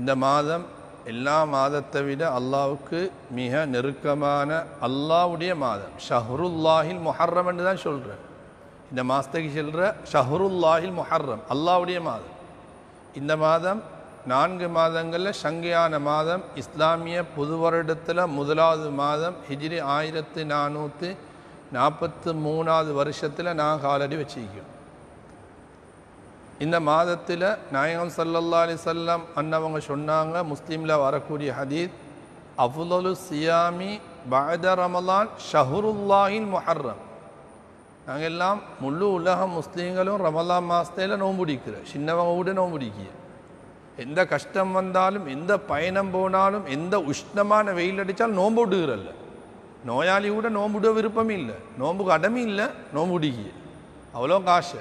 இந்த மாதம் எல்லா மாதத்தை விட அல்லாவுக்கு மிக நெருக்கமான அல்லாவுடைய மாதம். ஷஹருல்லாஹில் முஹர்ரம் என்று தான் சொல்கிறேன் இந்த மாதத்துக்கு சொல்கிற ஷஹருல்லாஹில் முஹர்ரம் அல்லாவுடைய மாதம். இந்த மாதம் நான்கு மாதங்களில் சங்கையான மாதம் இஸ்லாமிய புது வருடத்தில் முதலாவது மாதம் ஹிஜ்ரி ஆயிரத்து நானூற்று நாற்பத்து மூணாவது வருஷத்தில் நான் காலடி வச்சிருக்கோம் இந்த மாதத்தில் நாயகம் சல்லல்லா அலி சொல்லம் அன்னவங்க சொன்னாங்க முஸ்லீமில் வரக்கூடிய ஹதீத் அஃலு சியாமி பஅத ரமலான் ஷஹருல்லாஹின் மொஹர்ரம். நாங்கள் எல்லாம் முழு உலக முஸ்லீம்களும் ரமலான் மாதத்தில் நோம்புடிக்கிறோம் சின்னவங்க கூட நோம்புடிக்கிய எந்த கஷ்டம் வந்தாலும் எந்த பயணம் போனாலும் எந்த உஷ்ணமான வெயில் அடித்தாலும் நோம்பு விடுகிறல்ல. நோயாளி கூட நோம்புட விருப்பம் இல்லை. நோம்பு கடமை இல்லை நோம்புடிக்கிய அவ்வளோ காசை.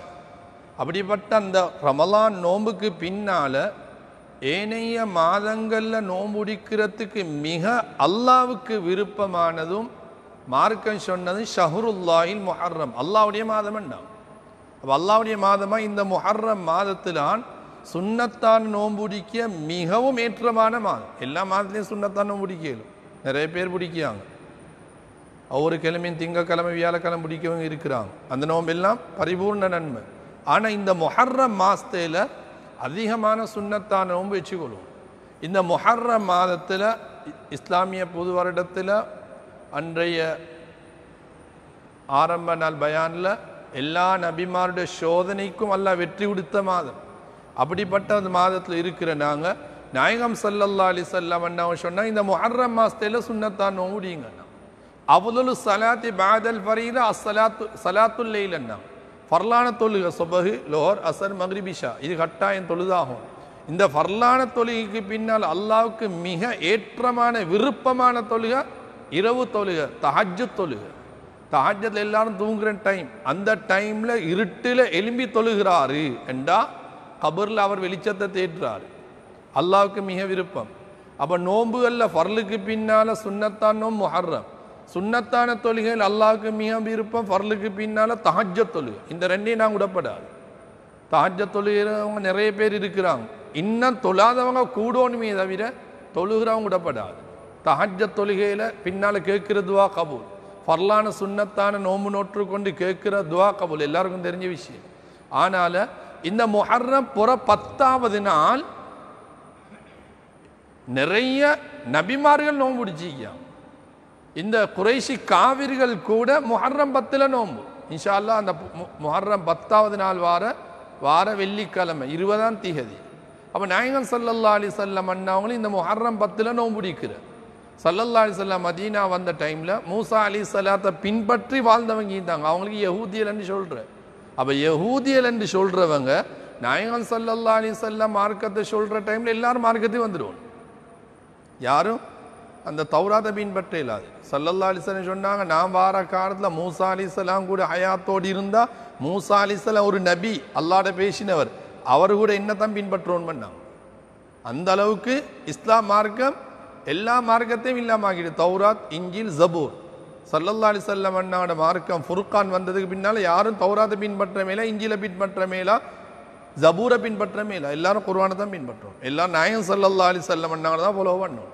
அப்படிப்பட்ட அந்த ரமலான் நோம்புக்கு பின்னால் ஏனைய மாதங்களில் நோம்புடிக்கிறதுக்கு மிக அல்லாவுக்கு விருப்பமானதும் மார்க்கம் சொன்னது ஷஹருல்லாஹில் முஹர்ரம். அல்லாவுடைய மாதம் என்ன? அப்போ அல்லாவுடைய மாதமாக இந்த முஹர்ரம் மாதத்திலான் சுண்ணத்தான் நோம்புடிக்க மிகவும் ஏற்றமான மாதம். எல்லா மாதத்துலேயும் சுண்ணத்தான் நோம்புடிக்கலும் நிறைய பேர் பிடிக்கிறாங்க ஒவ்வொரு கிழமையும் திங்கக்கிழமை வியாழக்கிழமை பிடிக்கவங்க இருக்கிறாங்க. அந்த நோம்பெல்லாம் பரிபூர்ண நன்மை. ஆனால் இந்த மொஹர்ரம் மாதத்தில் அதிகமான சுண்ணத்தான நோன்பு வச்சுக்கொள்வோம். இந்த மொஹர்ரம் மாதத்தில் இஸ்லாமிய புது வருடத்தில் அன்றைய ஆரம்ப நாள் பயானில் எல்லா நபிமாருடைய சோதனைக்கும் அல்ல வெற்றி கொடுத்த மாதம். அப்படிப்பட்ட அந்த மாதத்தில் இருக்கிற நாங்கள் நாயகம் சல்லல்லா அலி சல்லாம் அண்ணாவை சொன்னால் இந்த மொஹர்ரம் மாதத்தில் சுண்ணத்தான் நோடிங்கண்ணா அவ்வளவு சலாத்தி பாதல் ஃபரீல அசலாத்து சலாத்துல்லைல் அண்ணா ஃபர்லான தொழுக சொபகு லோர் அசர் மக்ரிபிஷா இது கட்டாயம் தொழுதாகும். இந்த ஃபர்லான தொழுகைக்கு பின்னால் அல்லாவுக்கு மிக ஏற்றமான விருப்பமான தொழுக இரவு தொழுக தஹஜ்ஜு தொழுக. தஹஜத்தில் எல்லாரும் தூங்குற டைம் அந்த டைமில் இருட்டில் எலும்பி தொழுகிறாரு. என்றா கபரில் அவர் வெளிச்சத்தை தேற்றுறாரு அல்லாவுக்கு மிக விருப்பம். அப்போ நோன்புகளில் ஃபர்லுக்கு பின்னால் சுண்ணத்தான் நோம்பு முஹர்ரம். சுண்ணத்தான தொழுகையில் அல்லாவுக்கு மிக விருப்பம் ஃபர்லுக்கு பின்னால் தஹஜ்ஜ தொழுகை. இந்த ரெண்டையும் நான் விடப்படாது தஹஜ்ஜ தொழுகிறவங்க நிறைய பேர் இருக்கிறாங்க. இன்னும் தொழாதவங்க கூடோனுமே தவிர தொழுகிறவங்க விடப்படாது தஹஜ்ஜ தொழுகையில் பின்னால் கேட்குற துவா கபூல். ஃபர்லான சுண்ணத்தான நோம்பு நோற்று கொண்டு கேட்குற துவா கபூல். எல்லாருக்கும் தெரிஞ்ச விஷயம். ஆனால் இந்த முஹர்ரம் புற பத்தாவது நாள் நிறைய நபிமார்கள் நோம்பு பிடிச்சிக்காங்க இந்த குறைஷி காவிர்கள் கூட முஹர்ரம் பத்தில் நோம்பு. இன்ஷா அல்லா அந்த மு- முஹர்ரம் பத்தாவது நாள் வார வார வெள்ளிக்கிழமை இருபதாம் திகதி. அப்போ நாயகன் சல்லல்லா அலி சொல்லம் அண்ணாவங்களும் இந்த முஹர்ரம் பத்தில் நோம்புடிக்கிற சல்லல்லா அலி சல்லாம் மதீனா வந்த டைமில் மூசா அலி சலாத்தை பின்பற்றி வாழ்ந்தவங்க இருந்தாங்க. அவங்களுக்கு யஹூதியல்னு சொல்கிற அப்போ யகூதியல் என்று சொல்கிறவங்க நாயகன் சல்லல்லா அலி சல்லாம் மார்க்கத்தை சொல்கிற டைமில் எல்லாரும் மார்க்கத்தையும் வந்துடுவோம் யாரும்? அந்த தௌராத்தை பின்பற்ற இல்லாது சல்லல்லா அலிசலம் சொன்னாங்க நான் வார காலத்தில் மூசா அலிசலாம் கூட ஹயாத்தோடு இருந்தால் மூசா அலிசலாம் ஒரு நபி அல்லாட பேசினவர். அவர் கூட என்னத்தான் பின்பற்றோன்னு பண்ணாங்க. அந்த அளவுக்கு இஸ்லாம் மார்க்கம் எல்லா மார்க்கத்தையும் இல்லாமக்கிட்டு தௌராத் இஞ்சில் ஜபூர். சல்லல்லா அலிசல்லம் அண்ணாவோட மார்க்கம் ஃபுர்கான் வந்ததுக்கு பின்னால் யாரும் தௌராத்தை பின்பற்ற மேலா இஞ்சில பின்பற்ற மேலா ஜபூரை பின்பற்ற மேலா எல்லாரும் குர்வானை தான் பின்பற்றோம் எல்லாரும் நாயம் சல்லல்லா அலி செல்லம் தான் ஃபாலோ பண்ணோம்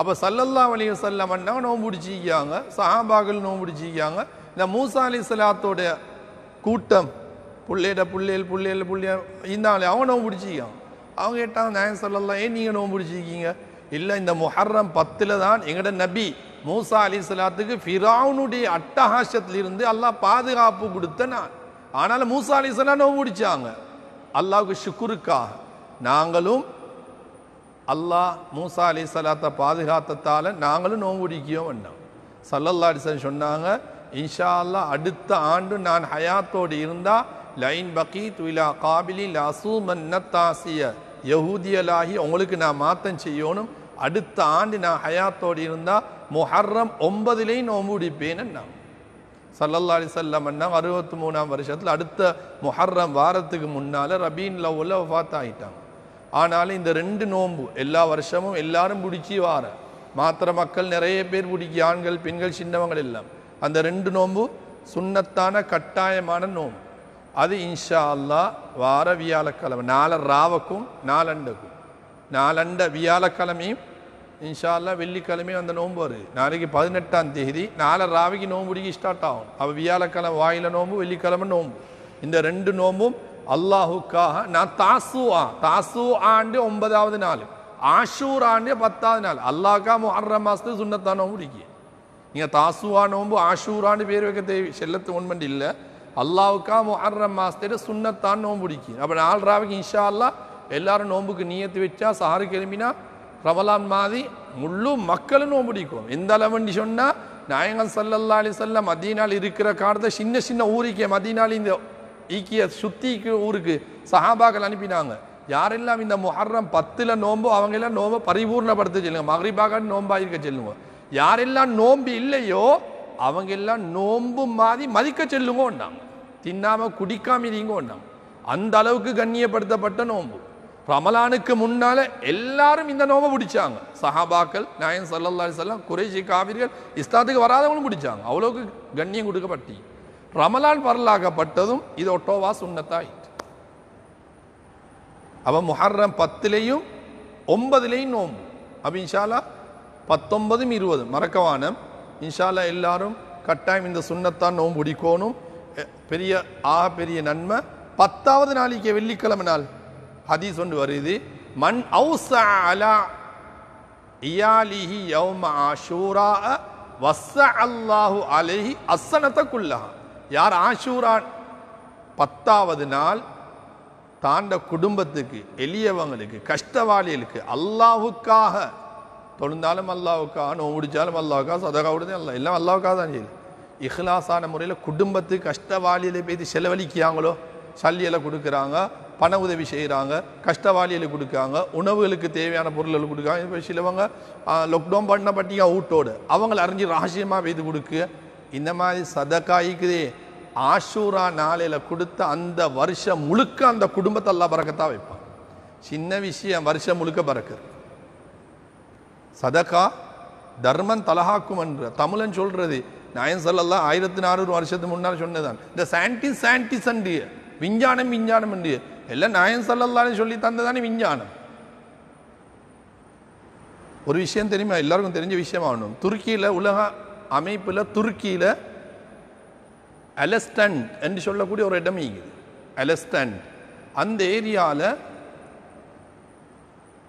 அப்போ சல்லல்லா அலி செல்லம் அண்ணா நோம்பு பிடிச்சிக்காங்க சஹாபாக்கள் நோம்பு பிடிச்சிக்காங்க இந்த மூசா அலி சலாத்தோட கூட்டம் புள்ளையிட புள்ளையல் புள்ளையல் புள்ளைய இருந்தாங்களே அவங்க நோம்பு பிடிச்சிக்காங்க அவங்க கேட்டாங்க நாயகம் சல்லல்லா ஏன் நீங்கள் நோம்பு பிடிச்சிருக்கீங்க இல்லை இந்த முஹர்ரம் பத்தில் தான் எங்களோட நபி மூசா அலி சலாத்துக்கு ஃபிராவுனுடைய அட்டகாசத்திலிருந்து அல்லாஹ் பாதுகாப்பு கொடுத்த நான் ஆனாலும் மூசா அலி சலா நோம்பு பிடிச்சாங்க அல்லாவுக்கு சுக்குருக்காக நாங்களும் அல்லாஹ் மூசா அலி சலாத்தை பாதுகாத்தத்தால் நாங்களும் நோம்பு பிடிக்கியோம் வேண்டாம் சல்லல்லா அலிசன் சொன்னாங்க இன்ஷா அல்லாஹ் அடுத்த ஆண்டு நான் ஹயாத்தோடு இருந்தால் லைன் பக்கி விலா காபிலி லசூ மன்னத்தாசிய யஹூதியலாகி உங்களுக்கு நான் மாத்தம் செய்யணும் அடுத்த ஆண்டு நான் ஹயாத்தோடு இருந்தால் முஹர்ரம் ஒன்பதுலேயும் நோம்பு பிடிப்பேன்னு நான் சல்லல்லா அண்ணா அறுபத்தி மூணாம் வருஷத்தில் அடுத்த முஹர்ரம் வாரத்துக்கு முன்னால் ரபீன் லவ்வில் வஃத் ஆகிட்டாங்க ஆனாலும் இந்த ரெண்டு நோன்பு எல்லா வருஷமும் எல்லாரும் பிடிச்சி வார. மாத்திர மக்கள் நிறைய பேர் பிடிக்கி ஆண்கள் பெண்கள் சின்னவங்கள் எல்லாம். அந்த ரெண்டு நோன்பு சுண்ணத்தான கட்டாயமான நோம்பு அது இன்ஷா அல்லாஹ் வார வியாழக்கிழமை நாளை ராவக்கும் நாலண்டுக்கும் நாலண்ட வியாழக்கிழமையும் இன்ஷா அல்லாஹ் வெள்ளிக்கிழமையும் அந்த நோன்பு வருது. நாளைக்கு பதினெட்டாம் தேதி நாளை ராவிக்கு நோன்பு பிடிக்க ஸ்டார்ட் ஆகும். அப்போ வியாழக்கிழமை வாயில நோன்பு வெள்ளிக்கிழமை நோம்பு இந்த ரெண்டு நோம்பும் அல்லாஹுக்காக நான் தாசு ஆ தாசு ஆண்டு ஒன்பதாவது நாள் ஆஷூர் ஆண்டு பத்தாவது நாள். அல்லாஹ்க்கா முஹர்ரம் மாதத்துக்கு சுண்ணத்தான் நோம்பு பிடிக்கும் நீங்கள் தாசுவா நோன்பு ஆஷூரான்னு பேர் வைக்க தேவை செல்லத்து ஒன்பண்டு இல்லை. அல்லாவுக்கா முஹர்ரம் மாசத்துல சுண்ணத்தான் நோம்பு பிடிக்கும் அப்போ நாலு ராவுக்கு இன்ஷா அல்லாஹ் எல்லாரும் நோன்புக்கு நீயத்து வச்சா சாரு கிளம்பினா ரமலான் மாதிரி முழு மக்களும் நோன்பு பிடிக்கும் எந்த அளவுன்னு சொன்னால் நாயங்கள் சல்லல்லா அலி சொல்ல மதியனால் இருக்கிற காலத்தை சின்ன சின்ன ஊருக்கே மதியனால் இந்த ஈக்கிய சுத்திக்கு ஊருக்கு சஹாபாக்கள் அனுப்பினாங்க. யாரெல்லாம் இந்த முஹர்ரம் பத்தில் நோம்போ அவங்க எல்லாம் நோம்பை பரிபூர்ணப்படுத்த சொல்லுங்க. மகரிபாக நோம்பாக இருக்க சொல்லுங்க. யாரெல்லாம் நோம்பு இல்லையோ அவங்க எல்லாம் நோம்பு மாதிரி மதிக்க சொல்லுங்கோண்டாங்க தின்னாம குடிக்காம இருங்கோண்டாங்க அந்த அளவுக்கு கண்ணியப்படுத்தப்பட்ட நோம்பு. ரமலானுக்கு முன்னால எல்லாரும் இந்த நோம்பை பிடிச்சாங்க. சஹாபாக்கள் நாயன் சல்லல்லா அலிசல்லாம் குறைசி காவிரிகள் இஸ்லாத்துக்கு வராதவங்களும் பிடிச்சாங்க. அவ்வளோக்கு கண்ணியம் கொடுக்கப்பட்டி ரமலான் வரலாக்கப்பட்டதும் இது ஒட்டோவா சுண்ணத்தாயிட்டு அவன் முஹர்ரம் பத்துலேயும் ஒன்பதுலேயும் நோம்பு. அப்போ இன்ஷாலா பத்தொன்பதும் இருபதும். மறக்கவானம் இன்ஷாலா எல்லாரும் கட்டாயம் இந்த சுண்ணத்தான் நோம்பு பிடிக்கணும். பெரிய ஆக பெரிய நன்மை. பத்தாவது நாளைக்கு வெள்ளிக்கிழமை நாள். ஹதீஸ் ஒன்று வருது. மண் அவுசா அலா இயாலிஹி யௌம ஆஷூரா வஸ்ஸ அல்லாஹு அலைஹி அஸ்ஸனத்தக்குல்லா யார் ஆஷூரா பத்தாவது நாள் தாண்ட குடும்பத்துக்கு எளியவங்களுக்கு கஷ்டவாளிகளுக்கு அல்லாவுக்காக தொழுந்தாலும் அல்லாஹுக்காக நோ முடிச்சாலும் அல்லாவுக்காக சதகா விடுதே அல்ல எல்லாம் அல்லாவுக்காக தான் செய்யுது. இஹ்லாஸான முறையில் குடும்பத்துக்கு கஷ்டவாளியில் போய் செலவழிக்கிறாங்களோ? சல்லியலை கொடுக்குறாங்க பண உதவி செய்கிறாங்க கஷ்டவாளியில் கொடுக்காங்க உணவுகளுக்கு தேவையான பொருள்கள் கொடுக்காங்க இப்போ சிலவங்க லாக்டவுன் பண்ண பட்டிங்க அவுட்டோடு அவங்கள அறிஞ்சு ரகசியமாக வைத்து கொடுக்க. இந்த மாதிரி சதக்காய்க்குதே ஆஷூரா நாளையில் கொடுத்த அந்த வருஷம் முழுக்க அந்த குடும்பத்தை எல்லாம் பறக்கத்தான் வைப்பான். சின்ன விஷயம் வருஷம் முழுக்க பறக்குது. சதக்கா தர்மன் தலஹாக்கும் என்ற தமிழன் சொல்கிறது நாயன் சொல்லலாம் ஆயிரத்தி நானூறு வருஷத்துக்கு முன்னால் சொன்னதான் இந்த சான்டிஸ் சான்டிஸ் அண்டு விஞ்ஞானம் விஞ்ஞானம் என்று. எல்லாம் நாயன் சொல்லலான்னு சொல்லி தந்ததானே விஞ்ஞானம். ஒரு விஷயம் தெரியுமா? எல்லாருக்கும் தெரிஞ்ச விஷயம் ஆகணும் துருக்கியில் உலக அமைப்பில் துருக்கியில் அலஸ்டன் என்று சொல்லக்கூடிய ஒரு இடம் இருக்குது அலஸ்டன் அந்த ஏரியாவில்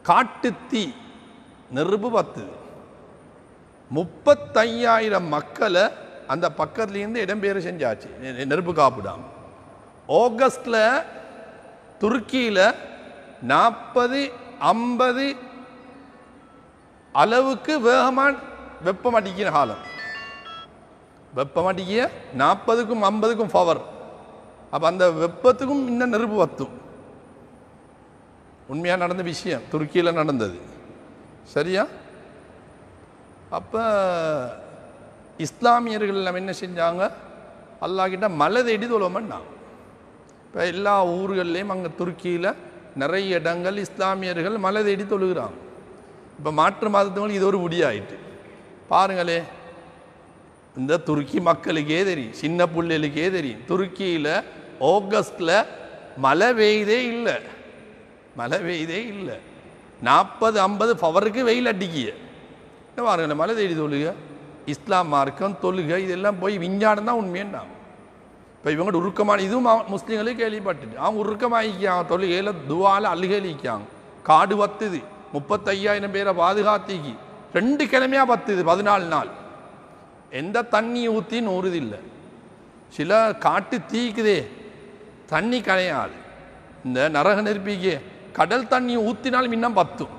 காட்டுத்தீ நெருப்பு பத்துது முப்பத்தையாயிரம் மக்களை அந்த பக்கத்துலேருந்து இடம்பெயர் செஞ்சாச்சு. நெருப்பு காப்பிடாம ஆகஸ்டில் துருக்கியில் நாற்பது ஐம்பது அளவுக்கு வேகமாக வெப்பம் அடிக்கிற காலம். வெப்பமடிக்கிய நாற்பதுக்கும் ஐம்பதுக்கும் பவர் அப்போ அந்த வெப்பத்துக்கும் இன்னும் நெருப்பு வத்தும் உண்மையாக நடந்த விஷயம். துருக்கியில் நடந்தது. சரியா? அப்போ இஸ்லாமியர்கள் நம்ம என்ன செஞ்சாங்க? அல்லாக்கிட்ட மலை தேடி தொழுவமாட்டாங்க இப்போ எல்லா ஊர்கள்லேயும் அங்கே துருக்கியில் நிறைய இடங்கள் இஸ்லாமியர்கள் மலை தேடி தொழுகிறாங்க. இப்போ மாற்று மாதத்தவங்களுக்கு இது ஒரு முடியாயிட்டு. பாருங்களே இந்த துருக்கி மக்களுக்கே தெரியும் சின்ன பிள்ளைகளுக்கே தெரியும். துருக்கியில் ஆகஸ்டில் மழை பெய்தே இல்லை. மழை பெய்தே இல்லை. நாற்பது ஐம்பது பவருக்கு வெயில் அடிக்கிய. என்ன பாருங்களேன் மழை தேடி தொழுக. இஸ்லாம் மார்க்கம் தொழுக இதெல்லாம் போய் விஞ்ஞானம் தான் உண்மையான இப்போ இவங்க உருக்கமான இதுவும் அவ- முஸ்லீம்களே கேள்விப்பட்டுட்டு. அவங்க உருக்கமாயிக்காங்க தொழுகையில் துவால அழுகலிக்காங்க காடு வத்துது. முப்பத்தையாயிரம் பேரை பாதுகாத்திக்கு. ரெண்டு கிழமையாக பத்துது பதினாலு நாள். எந்த தண்ணி ஊற்றி நூறுதில்லை. சில காட்டு தீக்குதே தண்ணி கரையாது இந்த நரக நெருப்பிக்கு கடல் தண்ணி ஊற்றினாலும் இன்னும் பத்தும்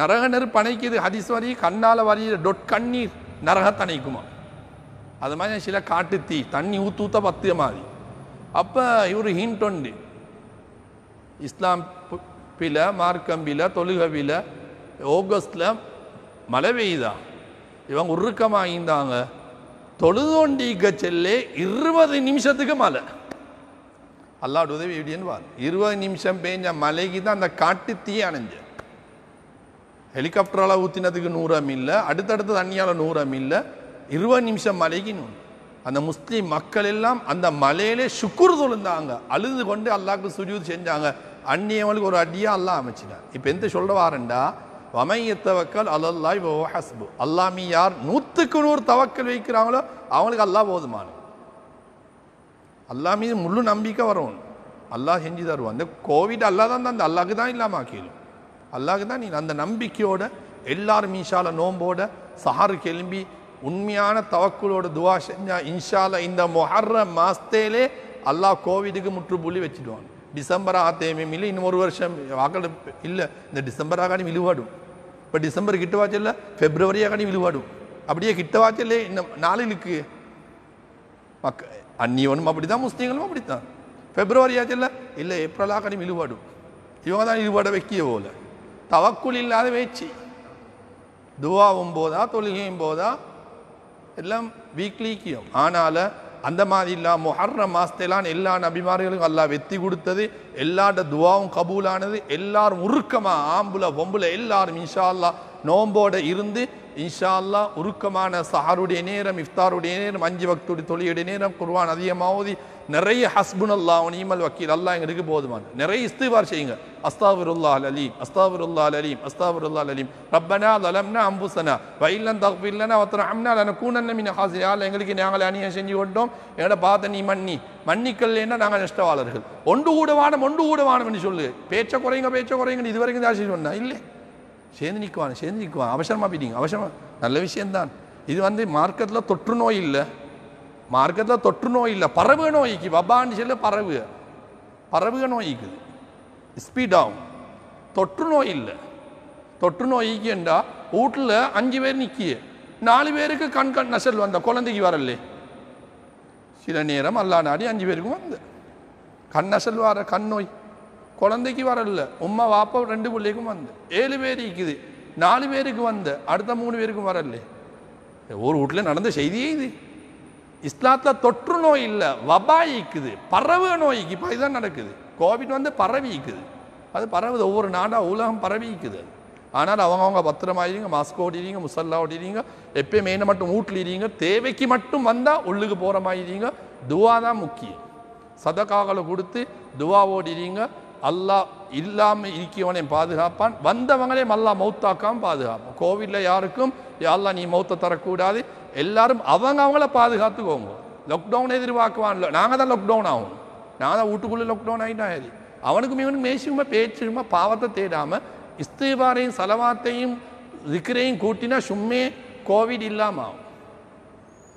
நரக நெருப்பு அணைக்குது ஹதீஸ் வரி கண்ணால் வரி டொட் கண்ணீர் நரகத்தை அது மாதிரி சில காட்டு தீ தண்ணி ஊத்து ஊற்ற பத்து மாதிரி. அப்போ இவர் ஹிண்ட் உண்டு இஸ்லாம் பில மார்க்கம்பில தொழுகவில ஆகஸ்டில் மழை பெய்யுதா? இவங்க உருக்கமாகிந்தாங்க தொழுதோண்டிக்க செல்லே இருபது நிமிஷத்துக்கு மழை. அல்லாட் உதவி எப்படின்னு இருபது நிமிஷம் பெஞ்ச மலைக்கு தான் அந்த காட்டு தீ அணைஞ்ச. ஹெலிகாப்டரால் ஊற்றினதுக்கு நூறம் இல்லை அடுத்தடுத்த தண்ணியால் நூறம் இல்லை இருபது நிமிஷம் மலைக்கு நூறு அந்த முஸ்லீம் மக்கள் எல்லாம் அந்த மலையிலே சுக்குர் தொழுந்தாங்க. அழுது கொண்டு அல்லாவுக்கு சுரியுது செஞ்சாங்க. அந்நியவனுக்கு ஒரு அடியா அல்லா அமைச்சினார் இப்போ எந்த சொல்ல வாரண்டா? வமையத்தவக்கல் அல்லல்லாய் ஓ ஹஸ்பு. அல்லாமி யார் நூற்றுக்கு நூறு தவக்கல் வைக்கிறாங்களோ அவங்களுக்கு அல்லாஹ் போதுமான. அல்லாஹ் மீது முழு நம்பிக்கை வரும் அல்லாஹ் செஞ்சு தருவான். இந்த கோவிட் அல்லாஹ் தான் அந்த அல்லாஹ்க்கு தான் இல்லாமல் ஆக்கிடும் அல்லாஹுக்கு தான் நீ அந்த நம்பிக்கையோட எல்லாரும் இன்ஷால நோம்போட சஹாரு கிளம்பி உண்மையான தவக்குளோட துவா செஞ்சா இன்ஷால இந்த மொஹர்ற மாசத்தேலே அல்லாஹ் கோவிடுக்கு முற்றுப்புள்ளி வச்சுடுவான். டிசம்பர் ஆத்தேமே இல்லை இன்னும் ஒரு வருஷம் வாக்கள் இல்லை. இந்த டிசம்பர் ஆகாடி இழுவாடும் இப்போ டிசம்பர் கிட்ட வாச்சல்ல பிப்ரவரியாக ஆகாடி விழுவாடும் அப்படியே கிட்ட வாச்சல்லே இன்னும் நாளிலுக்கு மக்க அந்நியவனும் அப்படித்தான் முஸ்லீம்களும் அப்படித்தான். பிப்ரவரி ஆச்சல்ல இல்லை ஏப்ரலாக ஆக்கடி விழுவாடும் இவங்க தான் இழுபாட வைக்கிய போல. தவக்குள் இல்லாத வேச்சு துவாவும் போதா தொழுகையும் போதா எல்லாம் வீக்லிக்கும் ஆனால அந்த மாதிரி இல்லா முஹர்ர மாசத்திலான் எல்லா நபிமார்களுக்கும் அல்லாஹ் வெத்தி கொடுத்தது எல்லாட துவாவும் கபூலானது எல்லாரும் உருக்கமாக ஆம்புல பொம்புல எல்லாரும் இன்ஷா அல்லாஹ் நோம்போட இருந்து இன்ஷா அல்லாஹ் உருக்கமான சாருடைய நேரம் இஃப்தாருடைய நேரம் அஞ்சு வக்துடைய தொழிலுடைய நேரம் குர்வான் அதிகமாவது நிறைய ஹஸ்புன் அல்லாஹ் நீமல் வக்கீல் அல்லாஹ் எங்களுக்கு போதுமான? நிறைய இஸ்திவார் செய்யுங்க. அஸ்தாவிருல்லா அலீம் அஸ்தாவிருல்லா அலீம் அஸ்தாவிருல்லா அலீம். ரப்பனா லலம்னா அம்புசனா. வைலன் தக்ஃபில்லனா வத்ரஹம்னா லனகூனன்ன மின ஹாசியால் எங்களுக்கு நாங்கள் அநியம் செஞ்சு கொண்டோம். எங்களை பார்த்த நீ மன்னி. மன்னிக்கல்லைன்னா நாங்கள் நஷ்டவாளர்கள். ஒன்று கூட வானம் ஒன்று கூட வானம்னு சொல்லு. பேச்சை குறைங்க பேச்சை குறைங்க இது வரைக்கும் தாசி சொன்னா இல்லை. சேர்ந்து நிற்குவான் சேர்ந்து நிற்குவான் அவசரமாக போயிட்டீங்க. அவசரமாக நல்ல விஷயம்தான். இது வந்து மார்க்கெட்டில் தொற்று நோய் இல்லை. மார்க்கத்தில் தொற்று நோய் இல்லை பறவை நோய்க்கு வபான்னு சொல்ல பறவு பறவை நோய்க்கு ஸ்பீட் ஆகும் தொற்று நோய் இல்லை தொற்று நோய்க்கு என்றா வீட்டில் அஞ்சு பேர் நிற்கிய நாலு பேருக்கு கண் கண் நசல் வந்த குழந்தைக்கு வரலே சில நேரம் அல்லா நாடி அஞ்சு பேருக்கும் வந்து கண் நசல் வர கண் நோய் குழந்தைக்கு வரல உம்மா வாப்பா ரெண்டு பிள்ளைக்கும் வந்து ஏழு பேர் இருக்குது நாலு பேருக்கு வந்த அடுத்த மூணு பேருக்கும் வரல ஒரு வீட்டில் நடந்த செய்தியே இது இஸ்லாத்தில் தொற்று நோய் இல்லை. வபாயிக்குது பறவை நோய்க்கு இப்போ இதுதான் நடக்குது. கோவிட் வந்து பரவிக்குது அது பரவுது. ஒவ்வொரு நாடாக உலகம் பரவிக்குது அது ஆனால் அவங்கவுங்க பத்திரமாயிருங்க மாஸ்க் ஓடிறீங்க முசல்லா ஓடிறீங்க எப்பயும் மெயினை மட்டும் வீட்டில் இருங்க தேவைக்கு மட்டும் வந்தால் உள்ளுக்கு போகிற மாதிரிங்க துவா தான் முக்கியம். சதக்காக்களை கொடுத்து துவா ஓடிறீங்க. அல்லாஹ் இல்லாமல் இருக்கியவனையும் பாதுகாப்பான். வந்தவங்களையும் மல்லா மௌத்தாக்காமல் பாதுகாப்பான். கோவிலில் யாருக்கும் அல்லாஹ் நீ மௌத்தை தரக்கூடாது. எல்லாரும் அவங்க அவங்கள பாதுகாத்துக்கோங்க. லாக்டவுன் எதிர்பார்க்குவான்ல. நாங்கள் தான் லாக்டவுன் ஆகும். நான் தான் வீட்டுக்குள்ளே லாக்டவுன் ஆகிட்டா சரி. அவனுக்கும் இவனுக்கு மேசியுமா பேச்சுமா பாவத்தை தேடாமல் இஸ்தீபாரையும் சலவாத்தையும் திக்ரையும் கூட்டினா சும்மே கோவிட் இல்லாமல் ஆகும்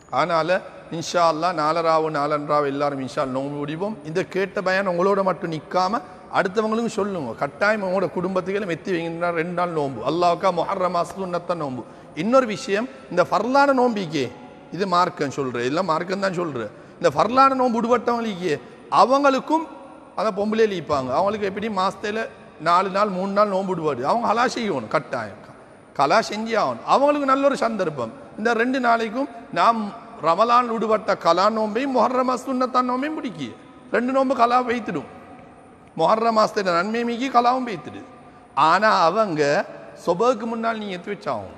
அதனால் இன்ஷா அல்லா நாலராவு நாலன்றாவு எல்லாரும் இன்ஷா நோம்பு முடிவோம் இந்த கேட்ட பயன் உங்களோட மட்டும் நிற்காம அடுத்தவங்களுக்கும் சொல்லுங்க. கட்டாயம் உங்களோட குடும்பத்துக்கெல்லாம் மெத்தி வைங்கன்னா ரெண்டு நாள் நோம்பு. அல்லாவுக்கா மொஹர்ர மாசத்துன்னத்தான் நோம்பு. இன்னொரு விஷயம் இந்த ஃபர்லான நோம்பிக்கு இது மார்க்கம் சொல்கிறேன் இதெல்லாம் மார்க்கம் தான் சொல்கிறேன் இந்த ஃபர்லான நோம்பு விடுபட்டவங்களுக்கு அவங்களுக்கும் அந்த பொம்பளை லீப்பாங்க அவங்களுக்கு எப்படி மாதத்தில் நாலு நாள் மூணு நாள் நோம்பு விடுவாடு அவங்க ஹலா செய்யணும் கட்டாயம். கலா செஞ்சு ஆகணும். அவங்களுக்கு நல்ல ஒரு சந்தர்ப்பம். இந்த ரெண்டு நாளைக்கும் நாம் ரமலான் விடுபட்ட கலா நோம்பையும் மொஹர்ர மாசத்துன்னத்தான் நோம்பையும் பிடிக்கி ரெண்டு நோம்பு கலா வைத்துடும். மொஹர்ர மாசத்துல நன்மை மீக்கி கலாவும் வைத்துடு. ஆனால் அவங்க சொபவுக்கு முன்னால் நீ எடுத்து வச்சாகும்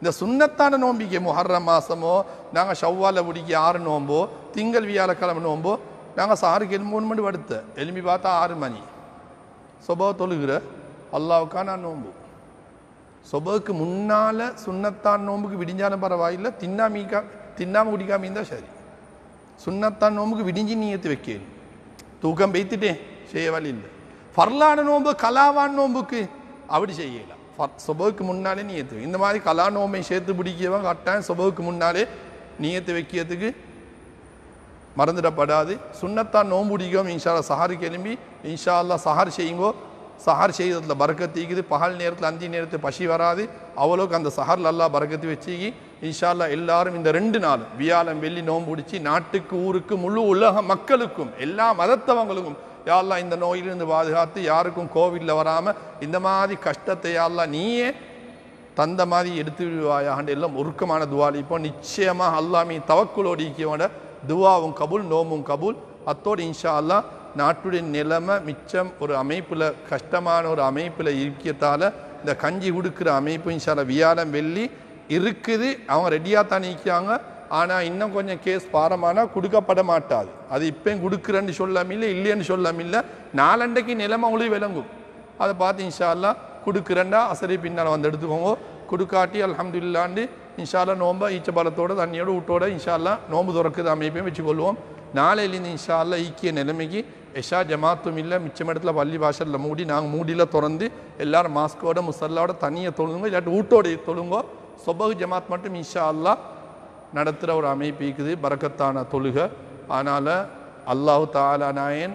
இந்த சுண்ணத்தான நோம்பிக்கு முஹர்ர மாசமோ நாங்கள் ஷவ்வால பிடிக்க ஆறு நோம்போ திங்கள் வியாழக்கிழமை நோம்போ நாங்கள் சாருக்கு எலும்பு மணி படுத்த எலும்பி பார்த்தா ஆறு மணி. சொபவ தொழுகிற அல்லாவுக்கான நான் நோம்பு. சொபவுக்கு முன்னால சுண்ணத்தான் நோம்புக்கு விடிஞ்சாலும் பரவாயில்லை தின்னாமிக்கா தின்னாமல் குடிக்காம இருந்தால் சரி. சுண்ணத்தான் நோம்புக்கு விடிஞ்சு நீயத்து வைக்கணும் தூக்கம் வைத்துட்டேன் செய்ய வழி இல்லை. ஃபர்லான நோம்பு கலாவான் நோம்புக்கு அப்படி செய்யலாம். சொபவுக்கு முன்னாலே நீயத்து இந்த மாதிரி கலா சேர்த்து பிடிக்கவன் கட்டாயம் சொபவுக்கு முன்னாலே நீயத்து வைக்கிறதுக்கு மறந்துடப்படாது. சுண்ணத்தான் நோம்பு பிடிக்கும். இன்ஷால்லா சஹார் கிளம்பி இன்ஷா அல்லாஹ் சஹர் செய்யுங்கோ. சஹார் செய்ததில் பறக்கத்து பகல் நேரத்தில் அஞ்சு நேரத்தில் பசி வராது. அவ்வளோக்கு அந்த சஹரில் எல்லாம் பறக்கத்து வச்சுக்கி இன்ஷா அல்லாஹ் எல்லாரும் இந்த ரெண்டு நாள் வியாழம் வெள்ளி நோம்பு பிடிச்சி நாட்டுக்கு ஊருக்கு முழு உலக மக்களுக்கும் எல்லா மதத்தவங்களுக்கும் யாரெல்லாம் இந்த நோயிலிருந்து பாதுகாத்து யாருக்கும் கோவிலில் வராமல் இந்த மாதிரி கஷ்டத்தை யாரெல்லாம் நீயே தந்த மாதிரி எடுத்து விடுவாயாண்டு எல்லாம் உருக்கமான துவாலி இப்போ நிச்சயமாக அல்லாமி தவக்குளோடு இக்கியோட துவாவும் கபூல் நோமும் கபூல். அத்தோடு இன்ஷா அல்லா நாட்டுடைய நிலைமை மிச்சம் ஒரு அமைப்பில் கஷ்டமான ஒரு அமைப்பில் இருக்கிறதால இந்த கஞ்சி கொடுக்குற அமைப்பு இன்ஷால வியாழம் வெள்ளி இருக்குது. அவங்க ரெடியாக தான் நிற்கிறாங்க ஆனால் இன்னும் கொஞ்சம் கேஸ் பாரமானால் கொடுக்கப்பட மாட்டாது. அது இப்போயும் கொடுக்குறேன்னு சொல்லாமில்லை இல்லைன்னு சொல்லாமில்லை. நாலண்டைக்கு நிலைமை உங்களுக்கு விளங்கும். அதை பார்த்து இன்ஷால்லா கொடுக்குறேன்டா அசரி பின்னால் வந்து எடுத்துக்கோங்க. கொடுக்காட்டி அல்ஹம்துலில்லாண்டு இன்ஷால்லா நோம்பை நோம்ப ஈச்சபாலத்தோட தண்ணியோட விட்டோட இன்ஷால்லா நோம்பு துறக்குது அமைப்பையும் வச்சுக்கொள்வோம். நாளையிலேருந்து இன்ஷால்லா ஈக்கிய நிலைமைக்கு எஷா ஜமாத்தும் இல்லை மிச்சம் இடத்துல பள்ளி பாஷரில் மூடி நாங்கள் மூடியில் திறந்து எல்லோரும் மாஸ்கோட முசல்லாவோட தண்ணியை தொழுங்கோ இல்லாட்டி வீட்டோட தொழுங்கோ. சொபகு ஜமாத் மட்டும் இன்ஷா அல்லா நடத்துகிற ஒரு அமைப்பு இருக்குது பரக்கத்தான தொழுகை. அதனால் அல்லாஹு தாலா நாயன்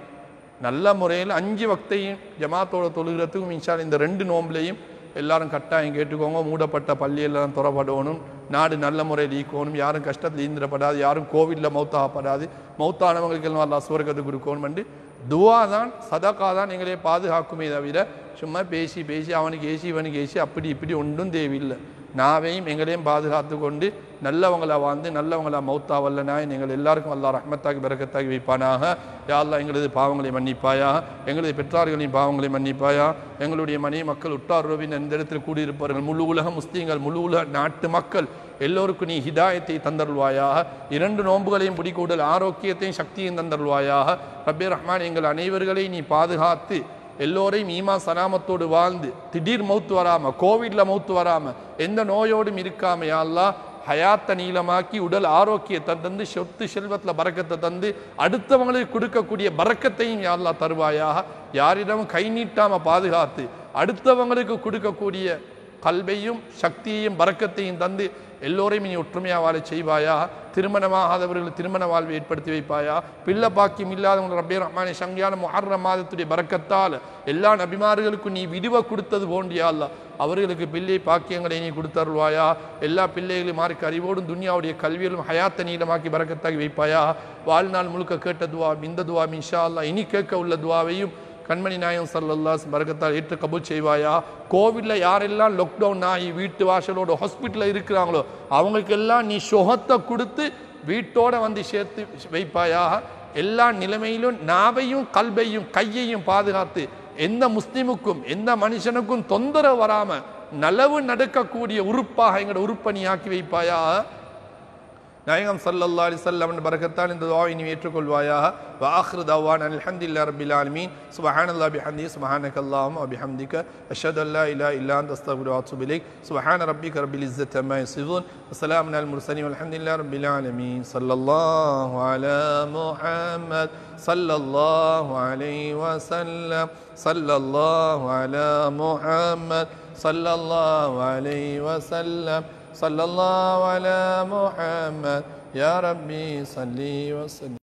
நல்ல முறையில் அஞ்சு வக்தையும் ஜமாத்தோட தொழுகிறதுக்கும் இன்ஷா இந்த ரெண்டு நோம்புலையும் எல்லாரும் கட்டாயம் கேட்டுக்கோங்க. மூடப்பட்ட பள்ளியெல்லாம் துறப்படணும். நாடு நல்ல முறையில் ஈக்கணும். யாரும் கஷ்டத்தில் ஈந்திரப்படாது யாரும் கோவிலில் மௌத்தாகப்படாது. மௌத்தானவங்களுக்கு எல்லாம் அல்லா சுவர்க்கத்தை கொடுக்கணும் துவா தான் சதக்கா தான் எங்களே பாதுகாக்குமே தவிர சும்மா பேசி பேசி அவனுக்கு ஏசி இவனுக்கு ஏசி அப்படி இப்படி ஒன்றும் தேவையில்லை. நாவையும் எங்களையும் பாதுகாத்து கொண்டு நல்லவங்களா வாழ்ந்து நல்லவங்களா மௌத்தா வல்லனாய் எங்கள் எல்லாருக்கும் அல்லா ரஹ்மத்தாகி பிறக்கத்தாகி வைப்பானாக. யா எங்களது பாவங்களை மன்னிப்பாயா எங்களது பெற்றார்களின் பாவங்களை மன்னிப்பாயா எங்களுடைய மனைவி மக்கள் உட்டார் ரோவின் இந்த இடத்தில் கூடியிருப்பார்கள் முழு உலக முஸ்லீம்கள் முழு உலக நாட்டு மக்கள் எல்லோருக்கும் நீ ஹிதாயத்தை தந்தருள்வாயாக. இரண்டு நோன்புகளையும் பிடிக்கூடல் ஆரோக்கியத்தையும் சக்தியும் தந்தருள்வாயாக. ரப்பே ரஹ்மான் எங்கள் அனைவர்களையும் நீ பாதுகாத்து எல்லோரையும் ஈமா சனாமத்தோடு வாழ்ந்து திடீர் மௌத்து வராமல் கோவிட்ல மௌத்து வராம எந்த நோயோடும் இருக்காம யா ஹயாத்த ஹயாத்தை நீளமாக்கி உடல் ஆரோக்கியத்தை தந்து சொத்து செல்வத்தில் பறக்கத்தை தந்து அடுத்தவங்களுக்கு கொடுக்கக்கூடிய பறக்கத்தையும் யாரெல்லாம் தருவாயாக. யாரிடமும் கை நீட்டாமல் பாதுகாத்து அடுத்தவங்களுக்கு கொடுக்கக்கூடிய கல்வையும் சக்தியையும் பறக்கத்தையும் தந்து எல்லோரையும் நீ ஒற்றுமையாக வாழ செய்வாயா? திருமணமாகாதவர்கள் திருமண வாழ்வை ஏற்படுத்தி வைப்பாயா? பிள்ளை பாக்கியம் இல்லாதவங்க ரப்பே ரஹ்மானே சங்கியான முஹர்ர மாதத்துடைய பறக்கத்தால் எல்லா நபிமார்களுக்கும் நீ விடுவை கொடுத்தது போன்றியா அல்ல அவர்களுக்கு பிள்ளை பாக்கியங்களை நீ கொடுத்தருள்வாயா? எல்லா பிள்ளைகளையும் மாறிக்கு அறிவோடும் துனியாவுடைய கல்வியிலும் ஹயாத்த நீளமாக்கி பறக்கத்தாகி வைப்பாயா? வாழ்நாள் முழுக்க கேட்ட துவா இந்த துவா மின்ஷா அல்லா இனி கேட்க உள்ள துவாவையும் கண்மணி நாயம் சல்லல்லாஸ் மரகத்தால் ஏற்று கபூல் செய்வாயா? கோவிட்ல யாரெல்லாம் லாக்டவுன் ஆகி வீட்டு வாசலோட ஹாஸ்பிட்டலில் இருக்கிறாங்களோ அவங்களுக்கெல்லாம் நீ சுகத்தை கொடுத்து வீட்டோட வந்து சேர்த்து வைப்பாயா? எல்லா நிலைமையிலும் நாவையும் கல்வையும் கையையும் பாதுகாத்து எந்த முஸ்லிமுக்கும் எந்த மனுஷனுக்கும் தொந்தரவு வராமல் நலவு நடக்கக்கூடிய உறுப்பாக எங்களோட உறுப்பை ஆக்கி வைப்பாயா? நாயகம் சல்லல்லா அலி சல்லம் பரக்கத்தால் இந்த துவாவை நீ ஏற்றுக்கொள்வாயாக வாஹ்ரு தவான் அல்ஹம்துலில்லாஹி ரப்பில் ஆலமீன் சுப்ஹானல்லாஹி பிஹம்திஹி சுப்ஹானக அல்லாஹும்ம வபிஹம்திக அஷ்ஹது அல்லா இலாஹ இல்லா அன்த அஸ்தக்ஃபிருக வ அத்தூபு இலைக் சுப்ஹான ரப்பிக ரப்பில் இஸ்ஸத்தி அம்மா யசிஃபூன் வஸலாமுன் அலல் முர்சலீன் வல்ஹம்துலில்லாஹி ரப்பில் ஆலமீன் ஸல்லல்லாஹு அலா முஹம்மத் ஸல்லல்லாஹு அலைஹி வஸல்லம் ஸல்லல்லாஹு அலா முஹம்மத் ஸல்லல்லாஹு அலைஹி வஸல்லம் صلى الله على محمد. يا ربي صلي وسلم.